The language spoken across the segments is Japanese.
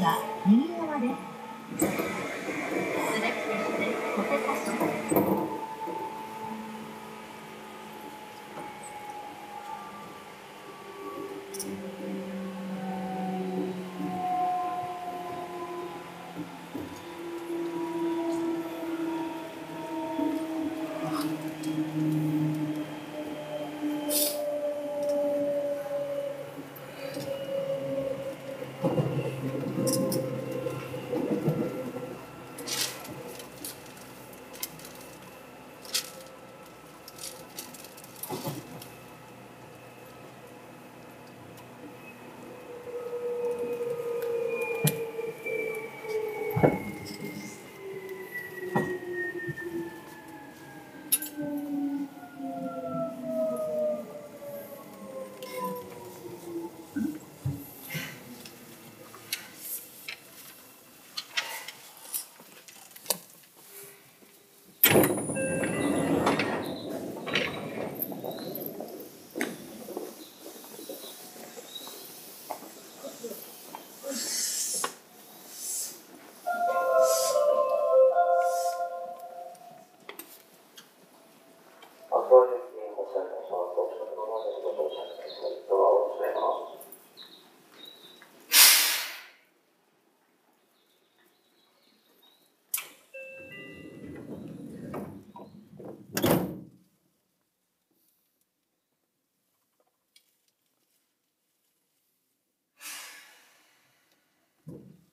口 リウムに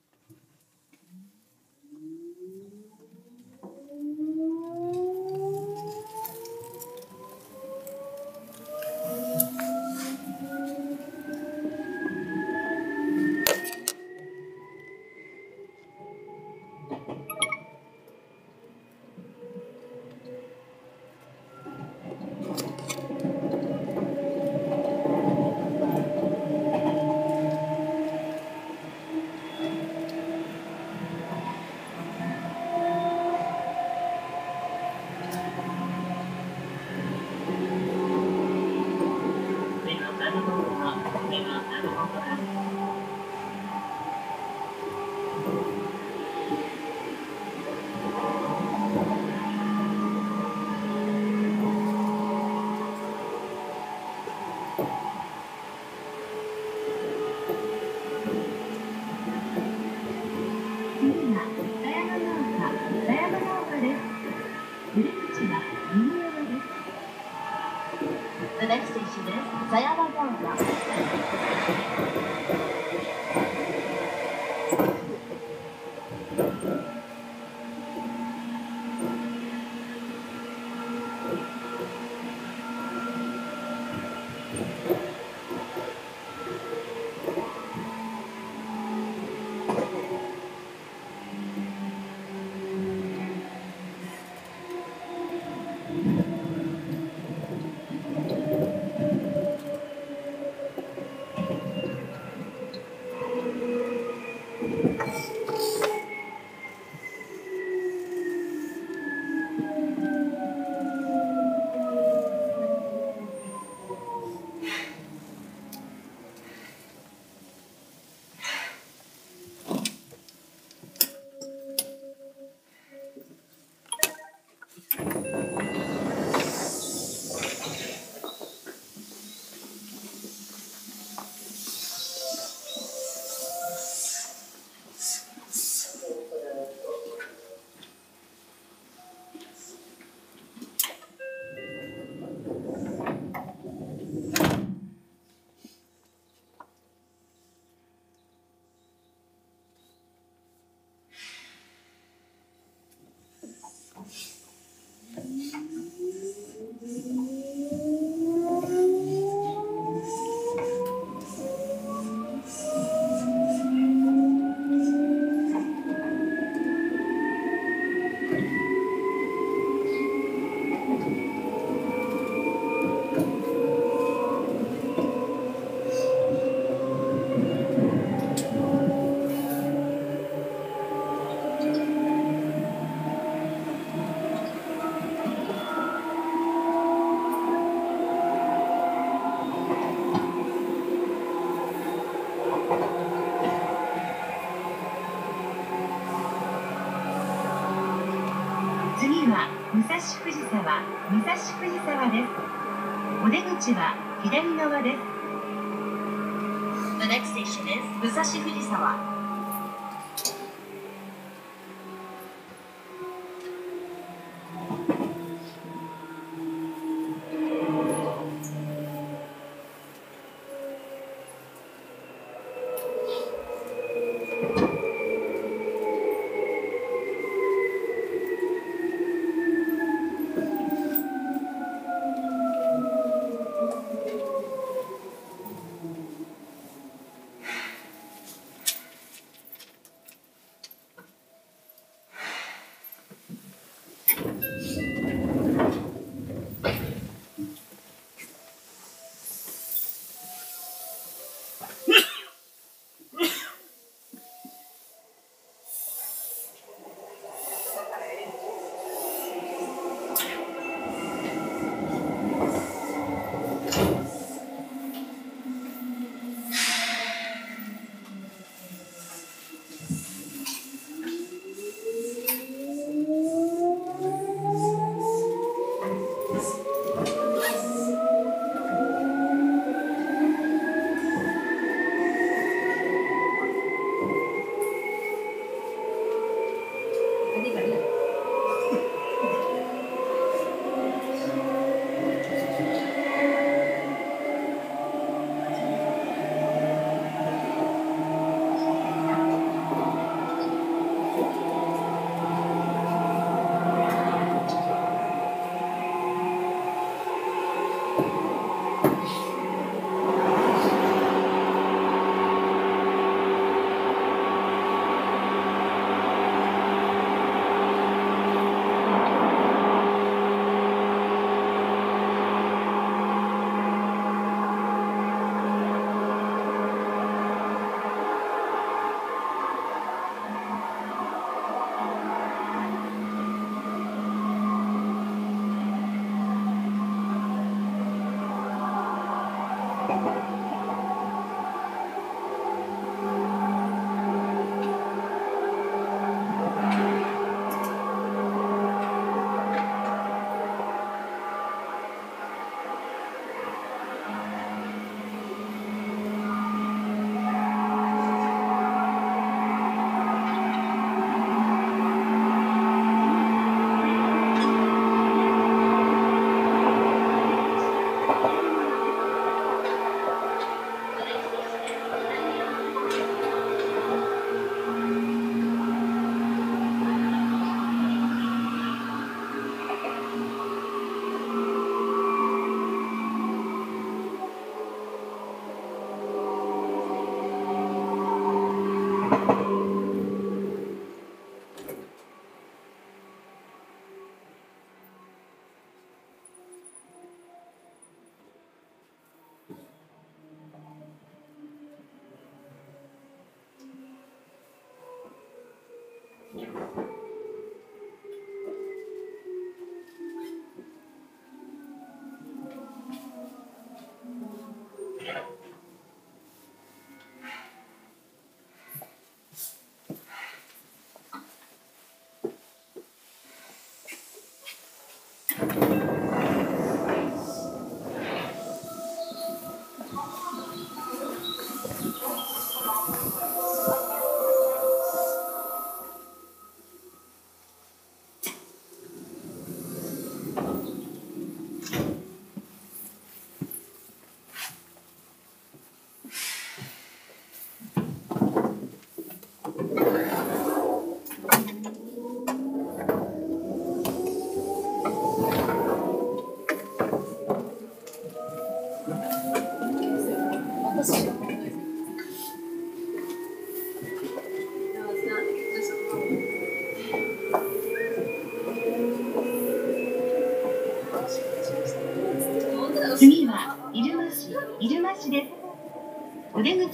武蔵藤沢ですお出口は左側です The next station is 武蔵藤沢。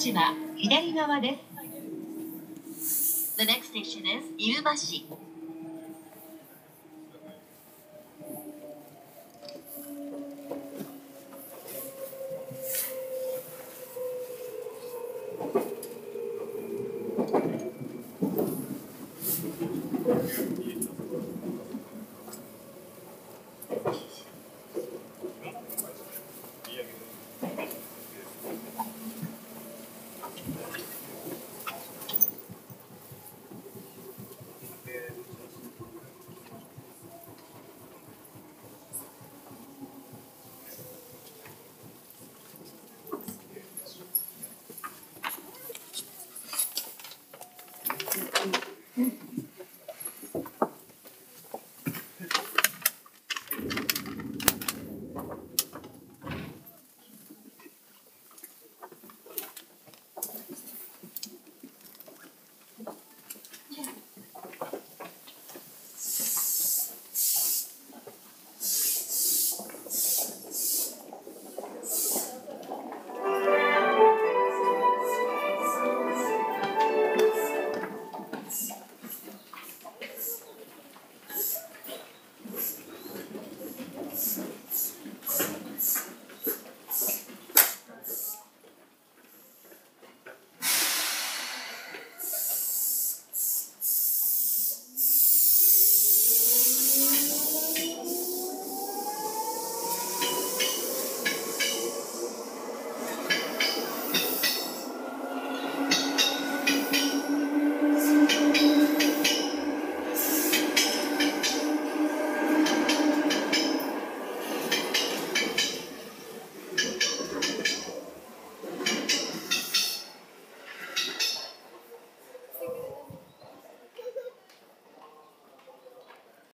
口は左側です The next station is 入間市。「